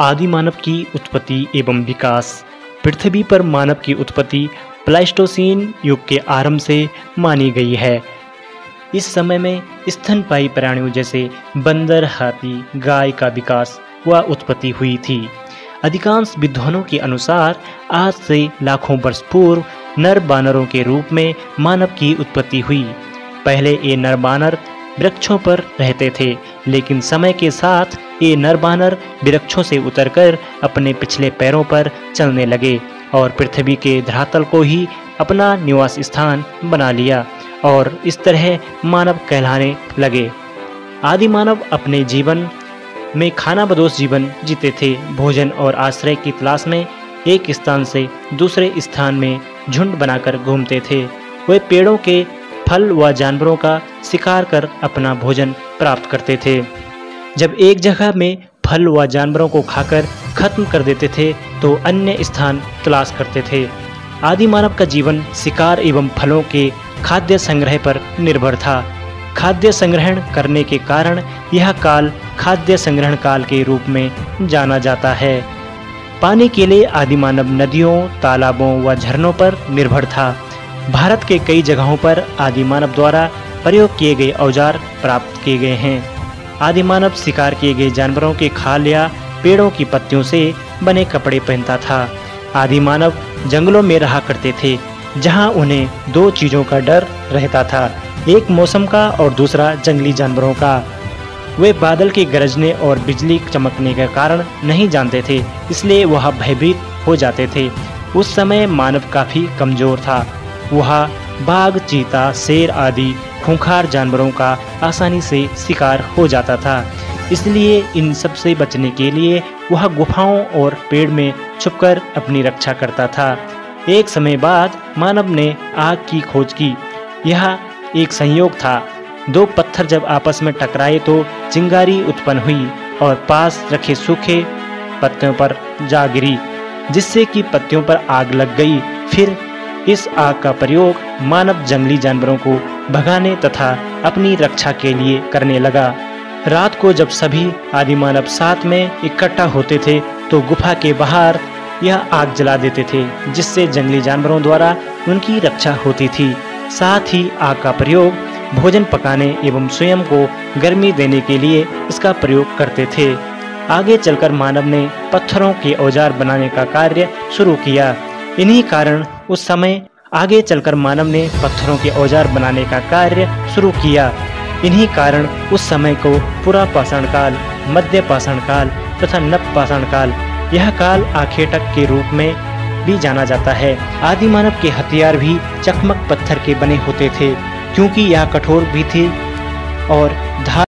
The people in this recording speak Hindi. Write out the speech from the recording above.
आदि मानव की उत्पत्ति एवं विकास। पृथ्वी पर मानव की उत्पत्ति प्लाइस्टोसीन युग के आरंभ से मानी गई है। इस समय में स्तनपायी प्राणियों जैसे बंदर, हाथी, गाय का विकास व उत्पत्ति हुई थी। अधिकांश विद्वानों के अनुसार आज से लाखों वर्ष पूर्व नर बानरों के रूप में मानव की उत्पत्ति हुई। पहले ये नर बानर वृक्षों पर रहते थे, लेकिन समय के साथ ये नरबानर वृक्षों से उतरकर अपने पिछले पैरों पर चलने लगे और पृथ्वी के धरातल को ही अपना निवास स्थान बना लिया और इस तरह मानव कहलाने लगे। आदि मानव अपने जीवन में खाना बदोश जीवन जीते थे। भोजन और आश्रय की तलाश में एक स्थान से दूसरे स्थान में झुंड बनाकर घूमते थे। वे पेड़ों के फल व जानवरों का शिकार कर अपना भोजन प्राप्त करते थे। जब एक जगह में फल व जानवरों को खाकर खत्म कर देते थे तो अन्य स्थान तलाश करते थे। आदि मानव का जीवन शिकार एवं फलों के खाद्य संग्रह पर निर्भर था। खाद्य संग्रहण करने के कारण यह काल खाद्य संग्रहण काल के रूप में जाना जाता है। पानी के लिए आदि मानव नदियों, तालाबों व झरनों पर निर्भर था। भारत के कई जगहों पर आदि मानव द्वारा प्रयोग किए गए औज़ार प्राप्त किए गए हैं। आदि मानव शिकार किए गए जानवरों के खाल या पेड़ों की पत्तियों से बने कपड़े पहनता था। आदि मानव जंगलों में रहा करते थे, जहाँ उन्हें दो चीज़ों का डर रहता था, एक मौसम का और दूसरा जंगली जानवरों का। वे बादल के गरजने और बिजली चमकने के कारण नहीं जानते थे, इसलिए वह भयभीत हो जाते थे। उस समय मानव काफ़ी कमज़ोर था। वह बाघ, चीता, शेर आदि खूंखार जानवरों का आसानी से शिकार हो जाता था। इसलिए इन सबसे बचने के लिए वह गुफाओं और पेड़ में छुपकर अपनी रक्षा करता था। एक समय बाद मानव ने आग की खोज की। यह एक संयोग था। दो पत्थर जब आपस में टकराए तो चिंगारी उत्पन्न हुई और पास रखे सूखे पत्तियों पर जा गिरी, जिससे कि पत्तियों पर आग लग गई। फिर इस आग का प्रयोग मानव जंगली जानवरों को भगाने तथा अपनी रक्षा के लिए करने लगा। रात को जब सभी आदि मानव साथ में इकट्ठा होते थे तो गुफा के बाहर यह आग जला देते थे, जिससे जंगली जानवरों द्वारा उनकी रक्षा होती थी। साथ ही आग का प्रयोग भोजन पकाने एवं स्वयं को गर्मी देने के लिए इसका प्रयोग करते थे। आगे चलकर मानव ने पत्थरों के औज़ार बनाने का कार्य शुरू किया। इन्हीं कारण उस समय आगे चलकर मानव ने पत्थरों के औज़ार बनाने का कार्य शुरू किया। इन्हीं कारण उस समय को पूरा पाषाण काल, मध्य पाषाण काल तथा नव पाषाण काल, यह काल आखेटक के रूप में भी जाना जाता है। आदि मानव के हथियार भी चकमक पत्थर के बने होते थे, क्योंकि यह कठोर भी थे और धार